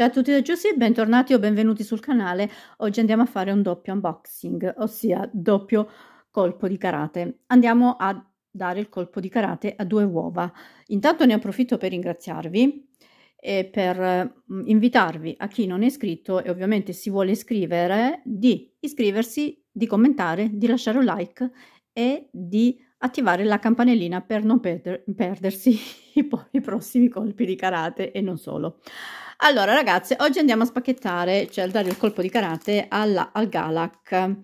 Ciao a tutti da Giussi, bentornati o benvenuti sul canale. Oggi andiamo a fare un doppio unboxing, ossia doppio colpo di karate. Andiamo a dare il colpo di karate a due uova. Intanto ne approfitto per ringraziarvi e per mm, invitarvi a chi non è iscritto e ovviamente si vuole iscrivere di iscriversi, di commentare, di lasciare un like e di attivare la campanellina per non perder perdersi i, i prossimi colpi di karate e non solo. Allora ragazze, oggi andiamo a spacchettare, cioè a dare il colpo di karate alla, al Galak.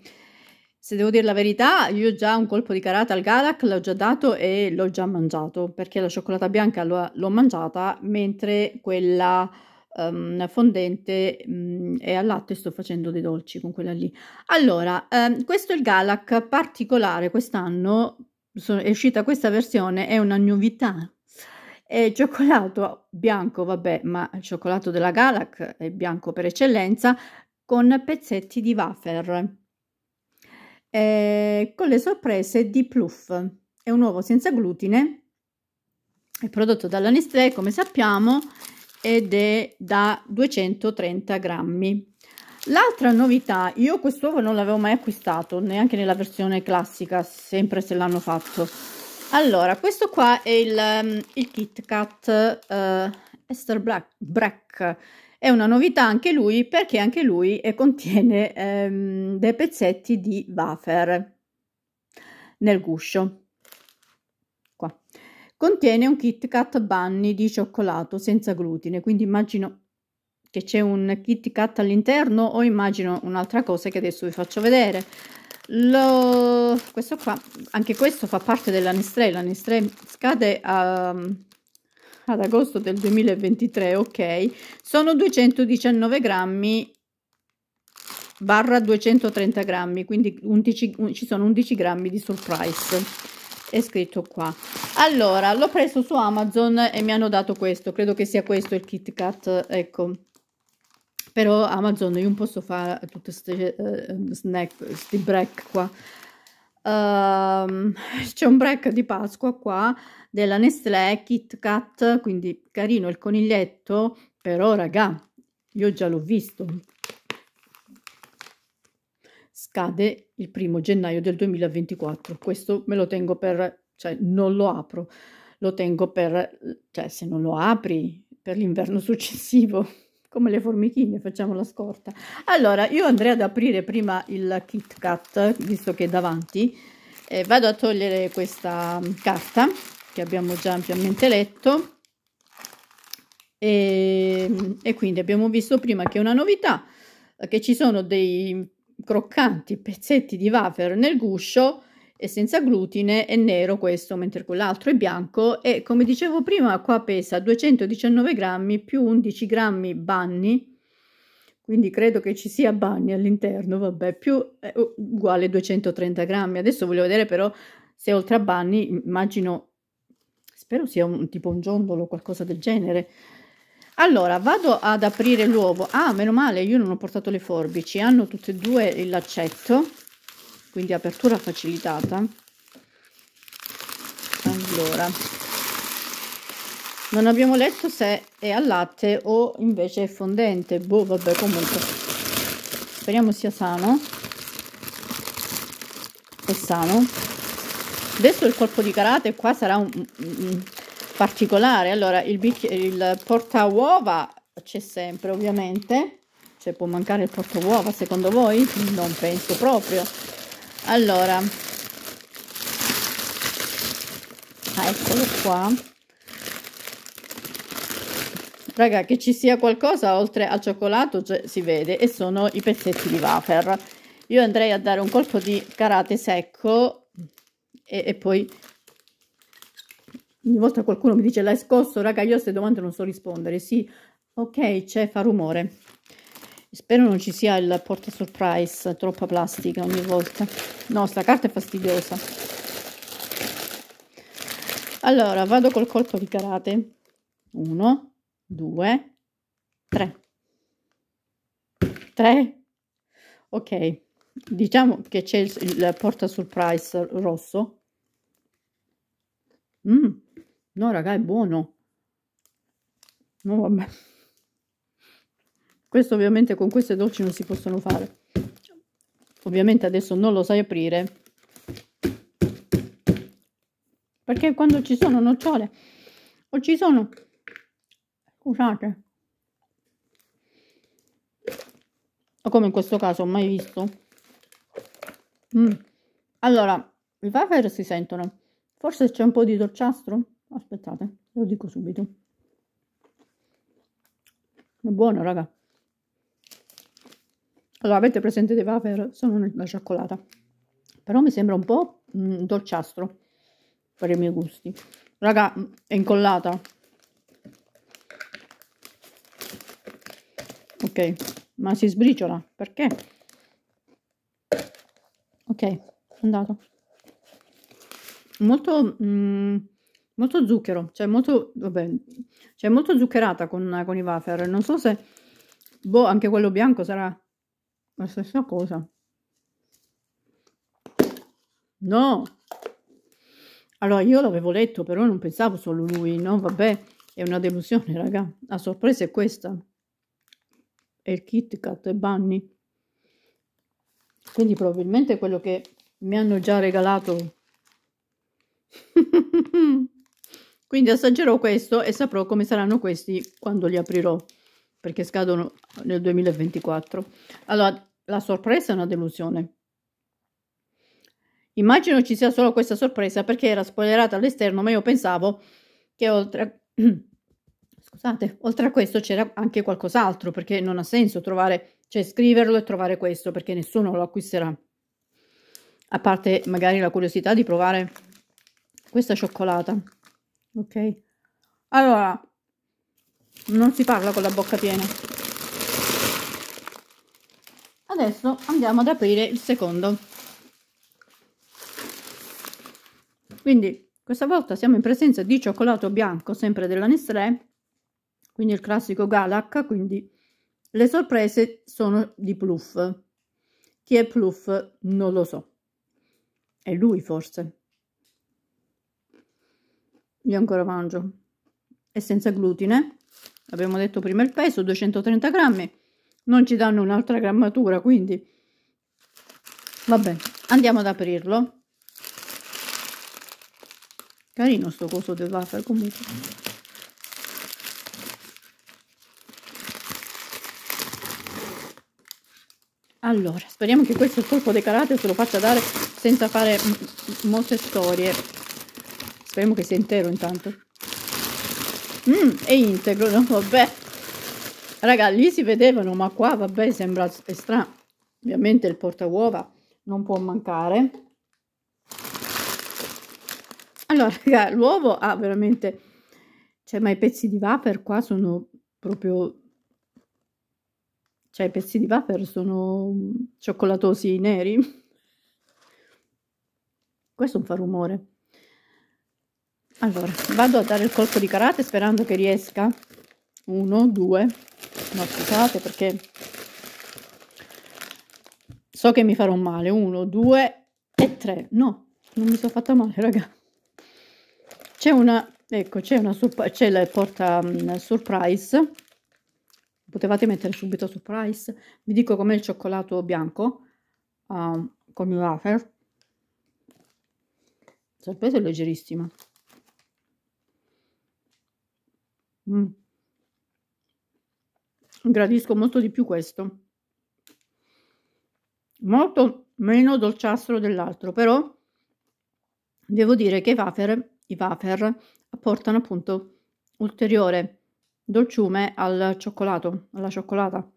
Se devo dire la verità, io già un colpo di karate al Galak l'ho già dato e l'ho già mangiato, perché la cioccolata bianca l'ho mangiata, mentre quella um, fondente um, e al latte sto facendo dei dolci con quella lì. Allora, um, questo è il Galak particolare quest'anno, è uscita questa versione, è una novità e cioccolato bianco, vabbè, ma il cioccolato della Galac è bianco per eccellenza, con pezzetti di wafer. E con le sorprese di Pluff. È un uovo senza glutine, è prodotto dalla Nestlé, come sappiamo, ed è da 230 grammi. L'altra novità, io quest'uovo non l'avevo mai acquistato, neanche nella versione classica, sempre se l'hanno fatto allora, questo qua è il, um, il Kit Kat uh, Esther Black, Black. È una novità anche lui perché anche lui eh, contiene um, dei pezzetti di wafer nel guscio. Qua. Contiene un Kit Kat Bunny di cioccolato senza glutine, quindi immagino che c'è un Kit Kat all'interno o immagino un'altra cosa che adesso vi faccio vedere. Lo, questo qua, anche questo fa parte della Nestlé, la Nestlé scade a, ad agosto del 2023, ok, sono 219 grammi barra 230 grammi, quindi 11, ci sono 11 grammi di surprise, è scritto qua. Allora, l'ho preso su Amazon e mi hanno dato questo, credo che sia questo il Kit Kat, ecco, però Amazon io non posso fare tutte queste uh, snack, questi break qua. Uh, c'è un break di Pasqua qua della Nestlé Kit Kat, quindi carino il coniglietto, però raga, io già l'ho visto. Scade il primo gennaio del 2024. Questo me lo tengo per, cioè non lo apro, lo tengo per, cioè se non lo apri per l'inverno successivo come le formichine, facciamo la scorta. Allora, io andrei ad aprire prima il Kit Kat, visto che è davanti, e vado a togliere questa carta, che abbiamo già ampiamente letto, e, e quindi abbiamo visto prima che è una novità, che ci sono dei croccanti pezzetti di wafer nel guscio, è senza glutine, è nero questo, mentre quell'altro è bianco e come dicevo prima qua pesa 219 grammi più 11 grammi banni, quindi credo che ci sia banni all'interno, vabbè, più eh, uguale 230 grammi. Adesso voglio vedere però se oltre a banni, immagino, spero sia un tipo un giondolo o qualcosa del genere. Allora, vado ad aprire l'uovo. Ah, meno male, io non ho portato le forbici. Hanno tutte e due il laccetto quindi apertura facilitata. Allora non abbiamo letto se è al latte o invece è fondente. Boh vabbè comunque. Speriamo sia sano. È sano. Adesso il colpo di karate qua sarà un, un particolare. Allora il, il porta uova c'è sempre ovviamente. Cioè può mancare il porta uova secondo voi? Non penso proprio allora. Ah, eccolo qua. Raga che ci sia qualcosa oltre al cioccolato cioè, si vede e sono i pezzetti di wafer. Io andrei a dare un colpo di karate secco e, e poi ogni volta qualcuno mi dice l'hai scosso? Raga io a queste domande non so rispondere. Sì. Ok c'è fa rumore Spero non ci sia il porta surprise, troppa plastica ogni volta. No, sta carta è fastidiosa. Allora, vado col colpo di karate. Uno, due, tre. Tre. Ok. Diciamo che c'è il, il porta surprise rosso. Mm. No, raga, è buono. No, vabbè. Questo ovviamente con queste dolci non si possono fare. Ovviamente adesso non lo sai aprire. Perché quando ci sono nocciole o ci sono scusate. O come in questo caso ho mai visto. Mm. allora i wafer si sentono. Forse c'è un po' di dolciastro? Aspettate lo dico subito. È buono raga allora avete presente dei wafer? Sono la cioccolata. Però mi sembra un po' mm, dolciastro per i miei gusti. Raga è incollata. Ok ma si sbriciola. Perché? Ok è andato. Molto mm, molto zucchero. Cioè molto vabbè cioè molto zuccherata con, con i wafer. Non so se boh anche quello bianco sarà la stessa cosa. No. Allora io l'avevo letto però non pensavo solo lui no? Vabbè è una delusione raga. La sorpresa è questa. È il Kit Kat e Bunny. Quindi probabilmente quello che mi hanno già regalato. Quindi assaggerò questo e saprò come saranno questi quando li aprirò perché scadono nel 2024 allora la sorpresa è una delusione. Immagino ci sia solo questa sorpresa perché era spoilerata all'esterno ma io pensavo che oltre scusate oltre a questo c'era anche qualcos'altro perché non ha senso trovare cioè scriverlo e trovare questo perché nessuno lo acquisterà. A parte magari la curiosità di provare questa cioccolata. Ok. Allora non si parla con la bocca piena adesso andiamo ad aprire il secondo. Quindi questa volta siamo in presenza di cioccolato bianco sempre della Nestlé quindi il classico Galac quindi le sorprese sono di Pluff chi è Pluff non lo so. È lui forse. Io ancora mangio. È senza glutine. Abbiamo detto prima il peso 230 grammi non ci danno un'altra grammatura quindi vabbè andiamo ad aprirlo carino sto coso del wafer comunque allora speriamo che questo colpo di karate se lo faccia dare senza fare molte storie Speriamo che sia intero intanto. Mm, è integro, no? Vabbè. Raga, lì si vedevano, ma qua, vabbè, sembra strano. Ovviamente il porta uova non può mancare. Allora, raga, l'uovo ha veramente... Cioè, ma i pezzi di vapor qua sono proprio... Cioè, i pezzi di vapor sono cioccolatosi neri. Questo fa rumore. Allora, vado a dare il colpo di karate sperando che riesca. Uno, due. No, scusate perché so che mi farò male. Uno, due e tre. No, non mi sono fatta male, raga. C'è una, ecco, c'è una, c'è la porta um, surprise. Potevate mettere subito surprise. Vi dico com'è il cioccolato bianco uh, con i wafer. Sorpresa è leggerissima. Mm. Gradisco molto di più questo. Molto meno dolciastro dell'altro, però devo dire che i wafer, i wafer apportano appunto ulteriore dolciume al cioccolato, alla cioccolata.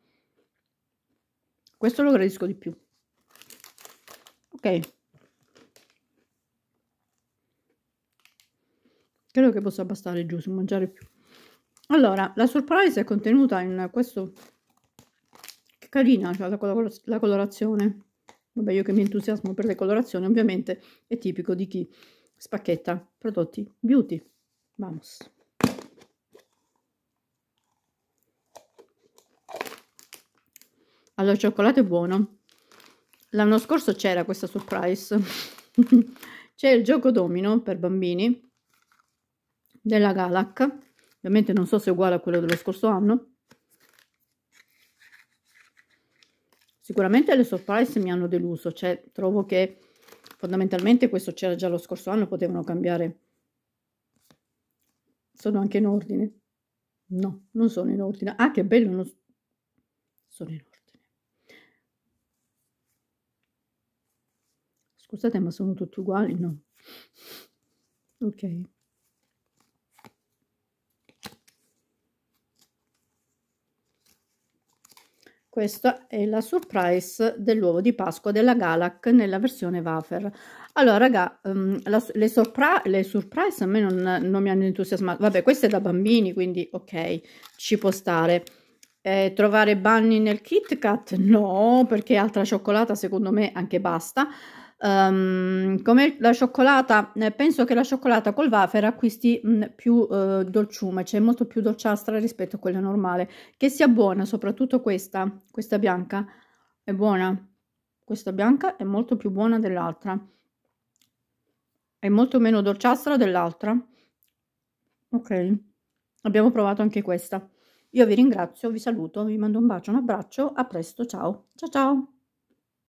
Questo lo gradisco di più. Ok. Credo che possa bastare giù, se mangiare più. Allora, la surprise è contenuta in questo... Che carina, cioè la, color la colorazione. Vabbè, io che mi entusiasmo per le colorazioni, ovviamente è tipico di chi spacchetta prodotti beauty. Vamos. Allora, il cioccolato è buono. L'anno scorso c'era questa surprise. C'è il gioco domino per bambini della Galac Ovviamente non so se è uguale a quello dello scorso anno. Sicuramente le surprise mi hanno deluso, cioè trovo che fondamentalmente questo c'era già lo scorso anno, potevano cambiare. Sono anche in ordine. No, non sono in ordine. Ah, che bello, non... sono in ordine. Scusate, ma sono tutti uguali? No. Ok. Questa è la surprise dell'uovo di Pasqua della Galac nella versione wafer. Allora, raga, um, la, le, le, surprise a me non, non, mi hanno entusiasmato. Vabbè, questa è da bambini, quindi ok, ci può stare. Eh, trovare Bunny nel Kit Kat? No, perché altra cioccolata secondo me anche basta. Um, come la cioccolata, eh, penso che la cioccolata col wafer acquisti mh, più eh, dolciume, cioè molto più dolciastra rispetto a quella normale. Che sia buona, soprattutto questa, questa bianca, è buona. Questa bianca è molto più buona dell'altra. È molto meno dolciastra dell'altra. Ok, abbiamo provato anche questa. Io vi ringrazio, vi saluto, vi mando un bacio, un abbraccio, a presto, ciao, ciao ciao!